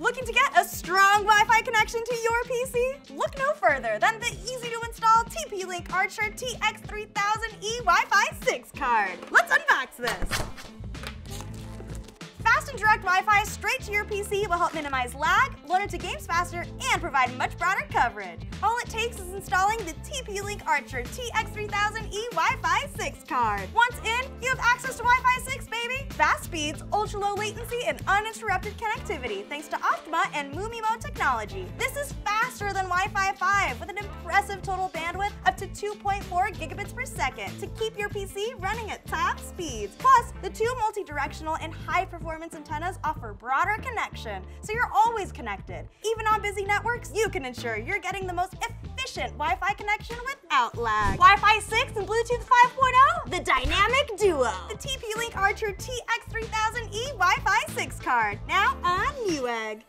Looking to get a strong Wi-Fi connection to your PC? Look no further than the easy-to-install TP-Link Archer TX3000E Wi-Fi 6 card. Let's unbox this. Fast and direct Wi-Fi straight to your PC will help minimize lag, load into games faster, and provide much broader coverage. All it takes is installing the TP-Link Archer TX3000E Wi-Fi 6 card. Once in, Fast speeds, ultra-low latency, and uninterrupted connectivity thanks to OFDMA and MU-MIMO technology. This is faster than Wi-Fi 5 with an impressive total bandwidth up to 2.4 gigabits per second to keep your PC running at top speeds. Plus, the two multi-directional and high-performance antennas offer broader connection, so you're always connected. Even on busy networks, you can ensure you're getting the most efficient Wi-Fi connection without lag. Wi-Fi 6 and Bluetooth 5.0, the dynamic duo. The TP-Link Archer TX3000E Wi-Fi 6 card, now on Newegg.